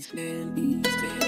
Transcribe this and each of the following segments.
These Band,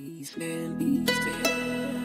Please End, Please